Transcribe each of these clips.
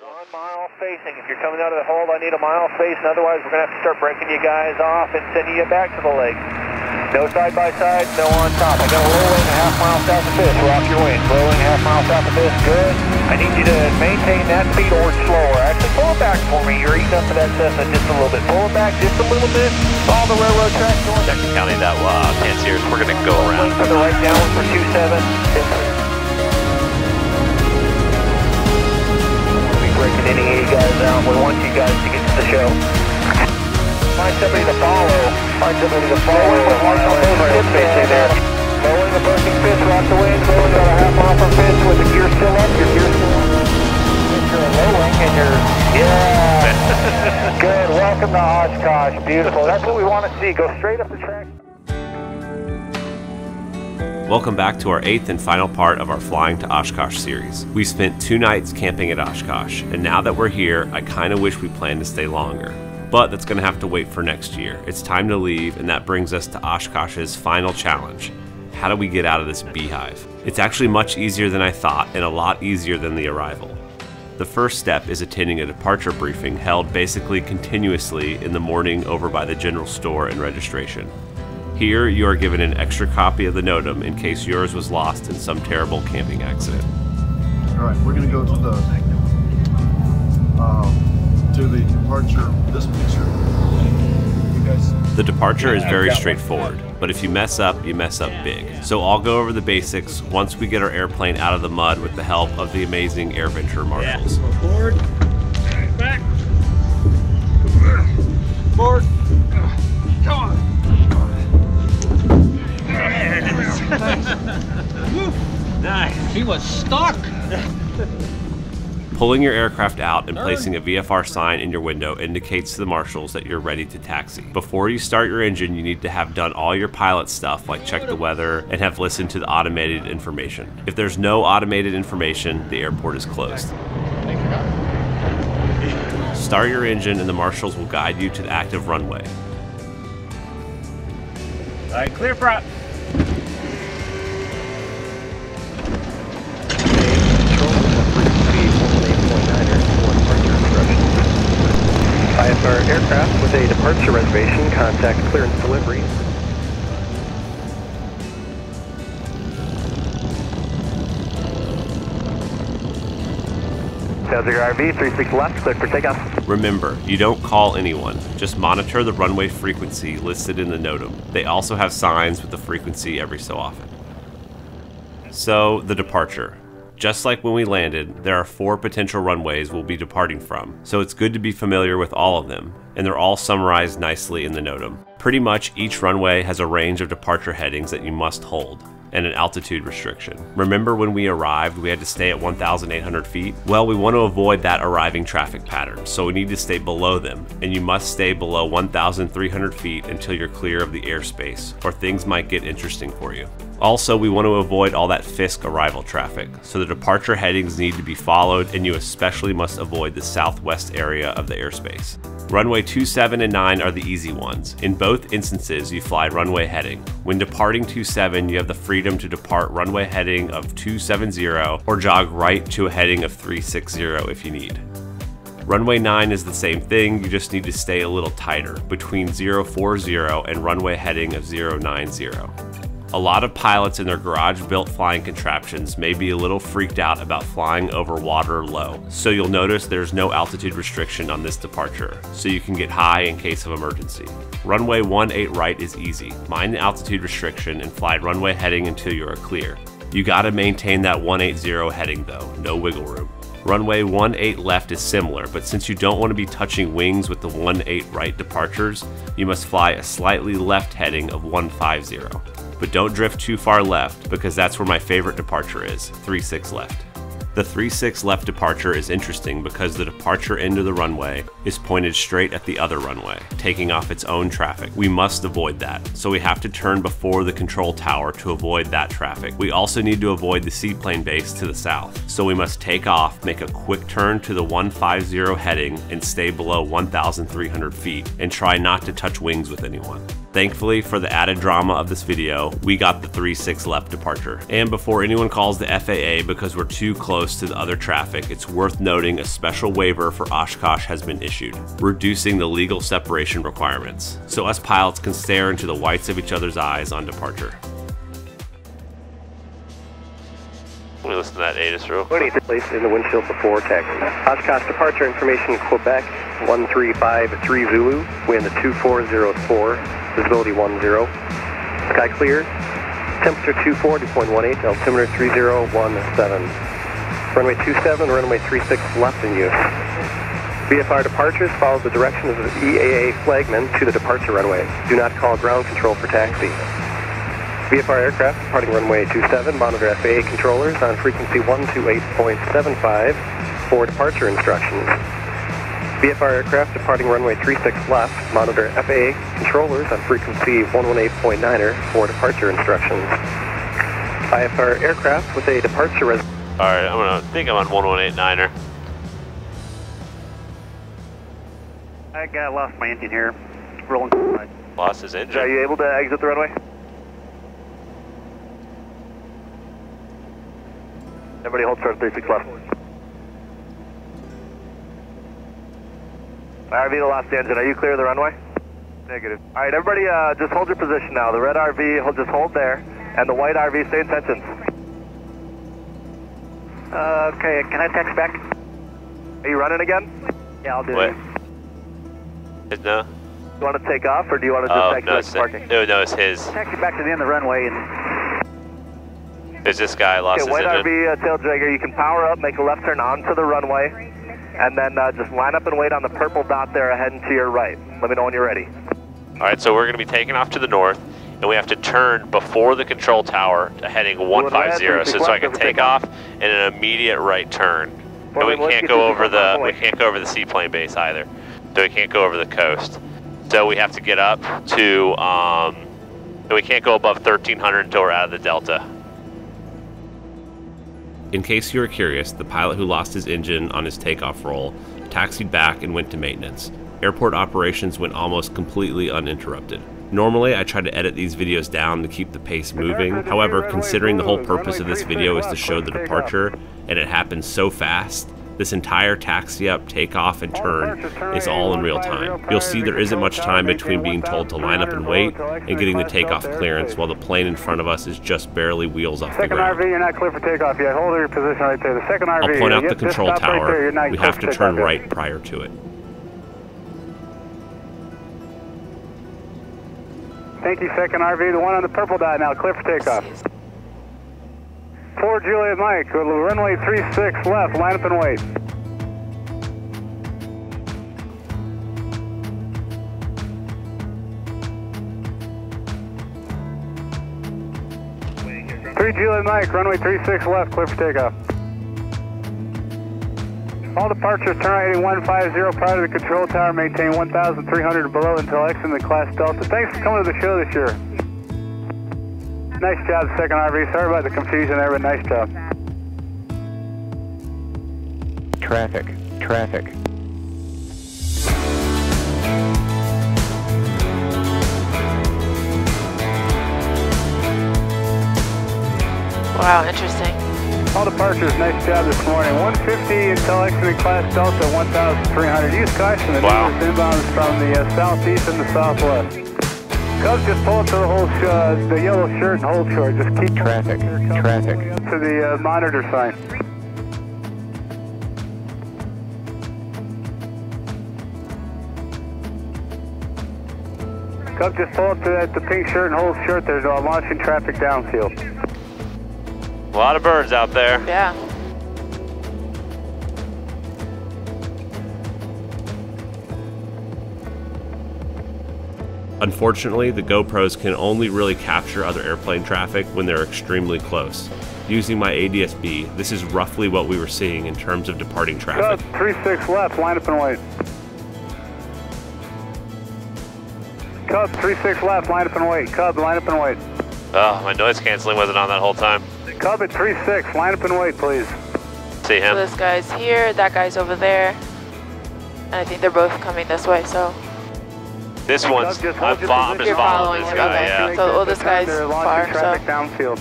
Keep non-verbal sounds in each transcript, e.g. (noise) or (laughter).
One mile spacing. If you're coming out of the hold, I need a mile spacing. Otherwise, we're going to have to start breaking you guys off and sending you back to the lake. No side by side, no on top. I got a low wing a half mile south of Fisk. Rock your wings. Low wing half mile south of Fisk. Good. I need you to maintain that speed or slower. Actually, pull it back for me. You're eating up to that Cessna just a little bit. Pull it back just a little bit. Follow the railroad tracks going. Jackson County, that uh, Pansiers, we're going to go around. For the right downwind for 2-7. Breaking any of you guys out. We want you guys to get to the show. Find somebody to follow. Find somebody to follow. Mark on those pit spacing there. Lowering approaching Fisk, rock the winds, going about a half mile from Fisk with the gear still up. Your gear still up. You're lowering and you're, yeah. Good. Welcome to Oshkosh. Beautiful. That's what we want to see. Go straight up the track. Welcome back to our eighth and final part of our Flying to Oshkosh series. We spent two nights camping at Oshkosh, and now that we're here, I kind of wish we planned to stay longer. But that's going to have to wait for next year. It's time to leave, and that brings us to Oshkosh's final challenge. How do we get out of this beehive? It's actually much easier than I thought, and a lot easier than the arrival. The first step is attending a departure briefing held basically continuously in the morning over by the general store and registration. Here, you are given an extra copy of the NOTAM in case yours was lost in some terrible camping accident. All right, we're going to go to the um, to the departure. This picture. You guys. The departure is very straightforward, but if you mess up, you mess up big. So I'll go over the basics once we get our airplane out of the mud with the help of the amazing AirVenture marshals. Forward. Back. Forward. Nice. He was stuck. Pulling your aircraft out and placing a VFR sign in your window indicates to the marshals that you're ready to taxi. Before you start your engine, you need to have done all your pilot stuff like check the weather and have listened to the automated information. If there's no automated information, the airport is closed. Start your engine and the marshals will guide you to the active runway. All right, clear front. IFR aircraft with a departure reservation, contact clearance delivery. South Zero RV, 36 left, clear for takeoff. Remember, you don't call anyone, just monitor the runway frequency listed in the NOTAM. They also have signs with the frequency every so often. So, the departure. Just like when we landed, there are four potential runways we'll be departing from, so it's good to be familiar with all of them, and they're all summarized nicely in the NOTAM. Pretty much each runway has a range of departure headings that you must hold, and an altitude restriction. Remember when we arrived, we had to stay at 1,800 feet? Well, we want to avoid that arriving traffic pattern, so we need to stay below them, and you must stay below 1,300 feet until you're clear of the airspace, or things might get interesting for you. Also, we want to avoid all that Fisk arrival traffic, so the departure headings need to be followed, and you especially must avoid the southwest area of the airspace. Runway 27 and 9 are the easy ones. In both instances, you fly runway heading. When departing 27, you have the freedom to depart runway heading of 270 or jog right to a heading of 360 if you need. Runway 9 is the same thing, you just need to stay a little tighter, between 040 and runway heading of 090. A lot of pilots in their garage built flying contraptions may be a little freaked out about flying over water low, so you'll notice there's no altitude restriction on this departure, so you can get high in case of emergency. Runway 18 right is easy. Mind the altitude restriction and fly runway heading until you are clear. You gotta maintain that 180 heading though, no wiggle room. Runway 18 left is similar, but since you don't want to be touching wings with the 18 right departures, you must fly a slightly left heading of 150 but don't drift too far left because that's where my favorite departure is 3-6 left. The 3-6 left departure is interesting because the departure into the runway is pointed straight at the other runway, taking off its own traffic. We must avoid that, so we have to turn before the control tower to avoid that traffic. We also need to avoid the seaplane base to the south, so we must take off, make a quick turn to the 150 heading, and stay below 1,300 feet, and try not to touch wings with anyone. Thankfully, for the added drama of this video, we got the 3-6 left departure. And before anyone calls the FAA because we're too close to the other traffic, it's worth noting a special waiver for Oshkosh has been issued, reducing the legal separation requirements, so us pilots can stare into the whites of each other's eyes on departure. Me listen to that ATIS real quick. needs place in the windshield before taxi? Oshkosh departure information Quebec 1353 Zulu, wind 2404, visibility 10. Sky clear, temperature 24, dew point 18, altimeter 3017. Runway 27, runway 36 left in use. VFR departures follow the direction of the EAA flagman to the departure runway. Do not call ground control for taxi. VFR aircraft departing runway 27, monitor FAA controllers on frequency 128.75 for departure instructions. VFR aircraft departing runway 36 left, monitor FAA controllers on frequency 118.9er for departure instructions. IFR aircraft with a departure res- Alright, I'm gonna think I'm on 1189er. I got lost my engine here. Rolling. Lost his engine. Are you able to exit the runway? Everybody hold short 36 left. RV to lost the engine. Are you clear of the runway? Negative. All right, everybody, uh, just hold your position now. The red RV, hold, just hold there, and the white RV, stay in tensions. Uh, okay, can I text back? Are you running again? Yeah, I'll do What? it. No? You want to take off, or do you want to just Oh, exit no, the it's, parking? no, no, it's his. Taxi back to the end of the runway and It's this guy lost Okay, his engine. RV, uh, tail dragger, you can power up, make a left turn onto the runway, and then uh, just line up and wait on the purple dot there heading to your right. Let me know when you're ready. Alright, so we're gonna be taking off to the north, and we have to turn before the control tower to heading 150, so, so I can take off in an immediate right turn. And we can't go over the the we can't go over the seaplane base either. So we can't go over the coast. So we have to get up to um and we can't go above 1300 until we're out of the delta. In case you were curious, the pilot who lost his engine on his takeoff roll taxied back and went to maintenance. Airport operations went almost completely uninterrupted. Normally, I try to edit these videos down to keep the pace moving. However, considering the whole purpose of this video is to show the departure, and it happened so fast, this entire taxi up, takeoff, and turn is all in real time. You'll see there isn't much time between being told to line up and wait and getting the takeoff clearance while the plane in front of us is just barely wheels off the Second ground. RV, you're not clear for takeoff yet. Hold your position right there. The second RV. I'll point out the control stop right there. tower. We have to turn right prior to it. Thank you, second RV. The one on the purple dot now, clear for takeoff. Four Juliet Mike, runway 36 left, line up and wait. Three Juliet Mike, runway 36 left, clear for takeoff. All departures turn right heading 150 prior to the control tower. Maintain 1,300 below until exiting the class Delta. Thanks for coming to the show this year. Nice job, second RV. Sorry about the confusion there, but nice job. Traffic, traffic. Wow, interesting. All departures, nice job this morning. 150 until exiting class Delta, 1,300. Use caution. The Wow. numerous inbounds from the uh, southeast and the southwest. Cubs, just pull up to the whole sh- uh, the yellow shirt and hold short. Just keep Traffic, traffic. to the uh, monitor sign. Cub, just pull up to that, the pink shirt and hold short. There's uh, launching traffic downfield. A lot of birds out there. Yeah. Unfortunately, the GoPros can only really capture other airplane traffic when they're extremely close. Using my ADS-B, this is roughly what we were seeing in terms of departing traffic. Cub, 3-6 left, line up and wait. Cub, 3-6 left, line up and wait. Cub, line up and wait. Oh, my noise canceling wasn't on that whole time. Cub at 3-6, line up and wait, please. See So him? this guy's here, that guy's over there. And I think they're both coming this way, so This one's, just I'm, hold your fo- I'm just following You're this guy, yeah. So, well, this guy's They're far, so- traffic downfield.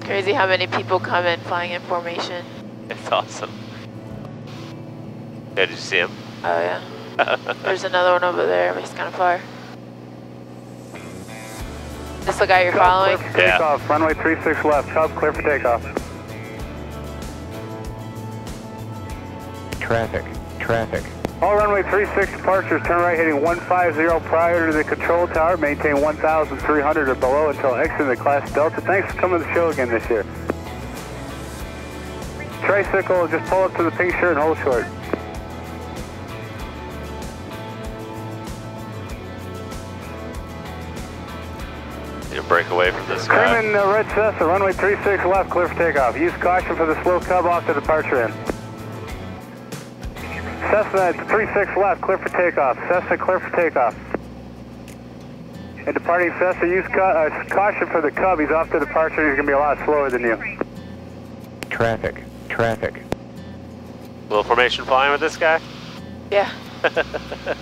Crazy how many people come in flying in formation. It's awesome. Yeah, did you see him? Oh yeah. (laughs) There's another one over there, but he's kind of far. This the guy you're following? Clear for Yeah. takeoff. Runway 36 left. Cub, clear for takeoff. Traffic, traffic. All runway 36 departures, turn right heading 150 prior to the control tower. Maintain 1,300 or below until exiting the class Delta. Thanks for coming to the show again this year. Tricycle, just pull up to the pink shirt and hold short. Break away from this guy. Creaming uh, red Cessna, runway 36 left, clear for takeoff. Use caution for the slow cub off the departure end. Cessna 36 left, clear for takeoff. Cessna clear for takeoff. And departing Cessna, use ca uh, caution for the cub. He's off the departure. He's going to be a lot slower than you. Traffic, traffic. Little formation flying with this guy? Yeah. (laughs)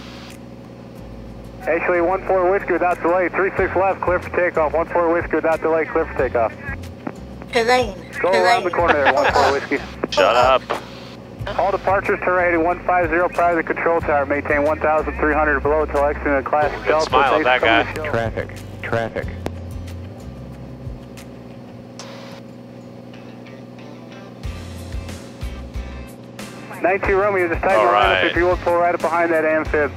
Actually, 1-4 whiskey without delay. 3-6 left, clear for takeoff. 1-4 whiskey without delay, clear for takeoff. Elaine. Go around the corner there, 1-4 (laughs) whiskey. Shut up. All departures turn right heading 150 prior to the control tower. Maintain 1,300 or below until exiting the class Good Delta. smile at that for coming to the show. Traffic, traffic. Nineteen Romeo, just tighten All the lineup right. if you will pull right up behind that amphib.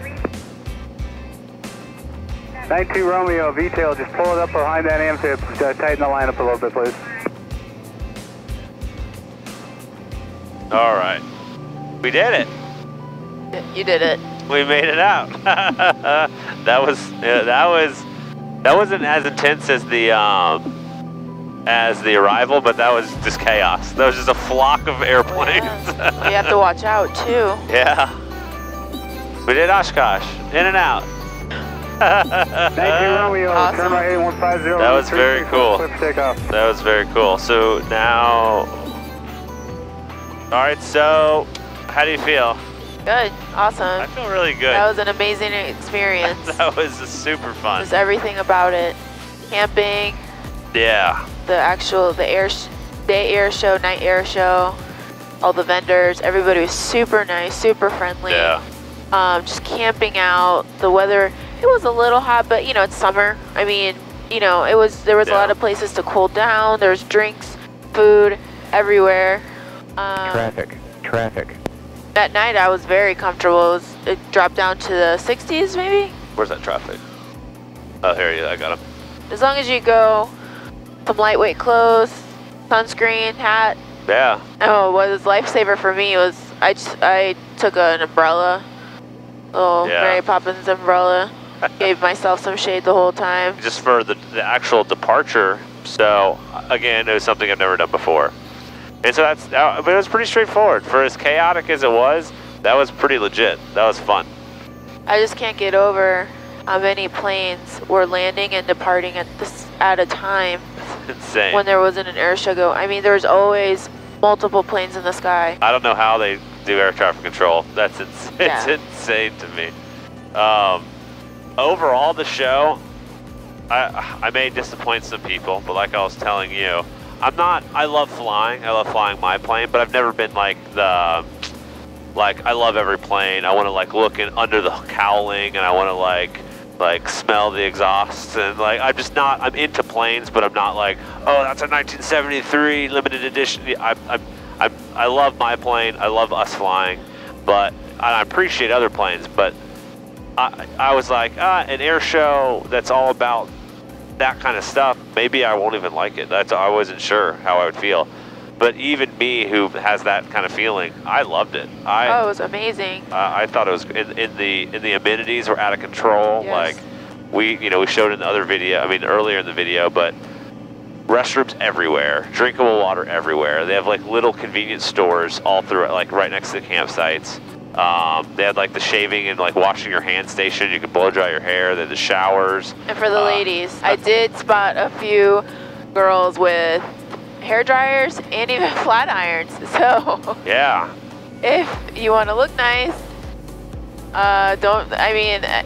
92 Romeo, V-tail, just pull it up behind that amphib. Uh, tighten the lineup a little bit, please. All right. We did it. You did it. We made it out. (laughs) that was yeah, that was that wasn't as intense as the um as the arrival, but that was just chaos. That was just a flock of airplanes. Yeah. you have to watch out too. (laughs) yeah. We did Oshkosh. In and out. 19 Romeo, Awesome. turn right heading 150. That was very cool. Clear for takeoff. That was very cool. So now All right, so how do you feel? Good. Awesome. I feel really good. That was an amazing experience. (laughs) that was super fun. Just everything about it. Camping, Yeah. the actual the air sh- day air show, night air show, all the vendors, everybody was super nice, super friendly. Yeah. Um, just camping out. The weather, it was a little hot, but you know it's summer. I mean, you know, it was there was a lot of places to cool down. There's drinks, food everywhere. Um, Traffic, traffic. At night, I was very comfortable. It, was, it dropped down to the 60s, maybe. Where's that traffic? Oh, here you I got him. As long as you go, some lightweight clothes, sunscreen, hat. Yeah. Oh, what was lifesaver for me was I just I took an umbrella, little Yeah. Mary Poppins umbrella. (laughs) Gave myself some shade the whole time. just for the, the actual departure. So again, it was something I've never done before, and so that's. Uh, but it was pretty straightforward. For as chaotic as it was, that was pretty legit. That was fun. I just can't get over how many planes were landing and departing at this at a time (laughs) Insane. when there wasn't an air show go. I mean, there was always multiple planes in the sky. I don't know how they do air traffic control. That's ins- (laughs) it's insane to me. Um, overall, the show, I I may disappoint some people, but like I was telling you, I'm not. I love flying. I love flying my plane, but I've never been like the like I love every plane. I want to like look in under the cowling, and I want to like like smell the exhaust, and like I'm just not. I'm into planes, but I'm not like oh that's a 1973 limited edition. I I I, I love my plane. I love us flying, but I appreciate other planes. But I I was like ah, an air show that's all about that kind of stuff. Maybe I won't even like it. That's I wasn't sure how I would feel. But even me, who has that kind of feeling, I loved it. I oh, it was amazing. uh, I thought it was in, in the in the amenities were out of control. Yes. Like we, you know, we showed in the other video. I mean, earlier in the video, but restrooms everywhere, drinkable water everywhere. They have like little convenience stores all through, like right next to the campsites. Um, they had like the shaving and like washing your hand station. You could blow dry your hair. They had the showers. And for the Uh, ladies, I did spot a few girls with hair dryers and even (laughs) flat irons. (laughs) So Yeah. if you want to look nice, uh, don't. I mean, uh,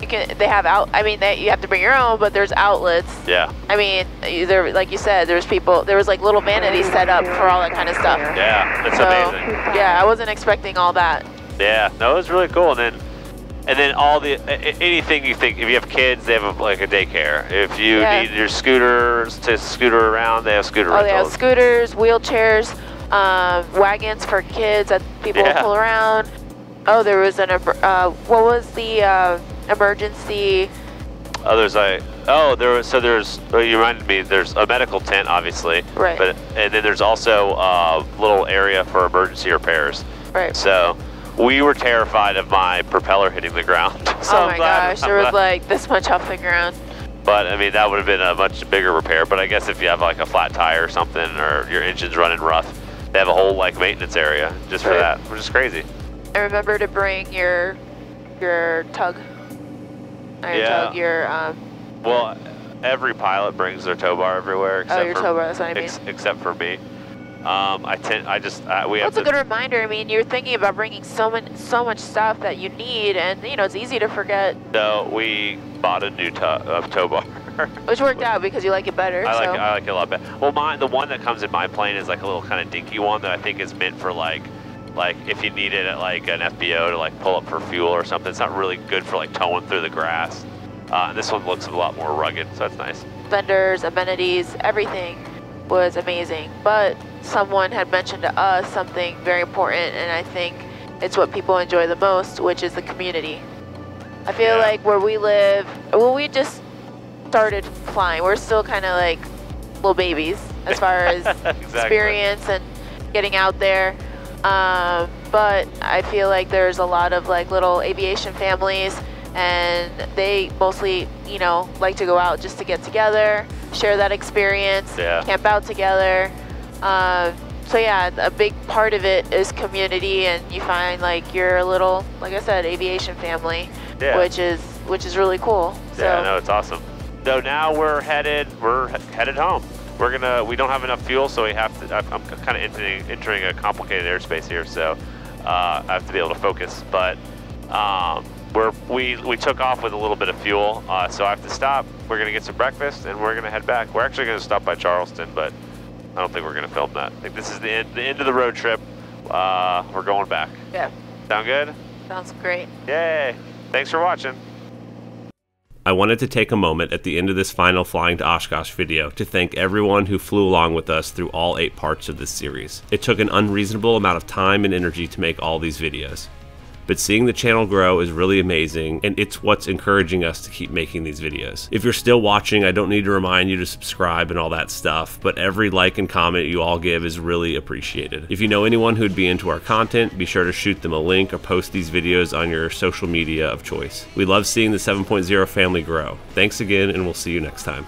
you can. They have out. I mean, they, you have to bring your own, but there's outlets. Yeah. I mean, there, like you said, there's people. There was like little vanities set up for all that kind of stuff. Yeah. It's so, amazing. yeah, I wasn't expecting all that. Yeah. No, it was really cool. And then, and then all the anything you think. If you have kids, they have a, like a daycare. If you Yeah. need your scooters to scooter around, they have scooter Oh, they have scooters, wheelchairs, um, wagons for kids that people Yeah. pull around. Oh, there was an. Uh, what was the uh, emergency? Oh, there's like, oh, there was, so there's, well, you reminded me, there's a medical tent, obviously. Right. But, and then there's also a little area for emergency repairs. Right. So we were terrified of my propeller hitting the ground. (laughs) so oh my gosh, there was like this much off the ground. But I mean, that would have been a much bigger repair. But I guess if you have like a flat tire or something, or your engine's running rough, they have a whole like maintenance area just for Right. that, which is crazy. And remember to bring your your tug. Your Yeah. tug, your um, Well, every pilot brings their tow bar everywhere except oh your for tow bar. That's what I mean. ex- except for me. Um, I tend, I just, uh, we have That's a good reminder. I mean, you're thinking about bringing so many, so much stuff that you need, and you know it's easy to forget. No, we bought a new tow, uh, tow bar. (laughs) Which worked out because you like it better. I like so. it, I like it a lot better. Well, mine the one that comes in my plane is like a little kind of dinky one that I think is meant for like like if you need it at like an FBO to like pull up for fuel or something. It's not really good for like towing through the grass. Uh, and this one looks a lot more rugged, so that's nice. vendors, amenities, everything was amazing. But someone had mentioned to us something very important, and I think it's what people enjoy the most, which is the community. I feel Yeah. like where we live, well, we just started flying. We're still kind of like little babies as far (laughs) as Exactly. experience and getting out there. Um, but I feel like there's a lot of like little aviation families, and they mostly, you know, like to go out just to get together, share that experience, Yeah. camp out together. Um, so yeah, a big part of it is community, and you find like you're a little, like I said, aviation family, Yeah. which is which is really cool. Yeah, so no, it's awesome. So now we're headed, we're headed home. We're gonna, we don't have enough fuel, so we have to. I'm, I'm kind of entering, entering a complicated airspace here, so uh, I have to be able to focus. But um, we're we we took off with a little bit of fuel, uh, so I have to stop. We're gonna get some breakfast, and we're gonna head back. We're actually gonna stop by Charleston, but I don't think we're gonna film that. I think this is the end, the end of the road trip. Uh, we're going back. yeah, Sound good? sounds great. Yay! Thanks for watching. I wanted to take a moment at the end of this final Flying to Oshkosh video to thank everyone who flew along with us through all eight parts of this series. It took an unreasonable amount of time and energy to make all these videos. But seeing the channel grow is really amazing, and it's what's encouraging us to keep making these videos. If you're still watching, I don't need to remind you to subscribe and all that stuff, but every like and comment you all give is really appreciated. If you know anyone who'd be into our content, be sure to shoot them a link or post these videos on your social media of choice. We love seeing the 7.0 family grow. Thanks again, and we'll see you next time.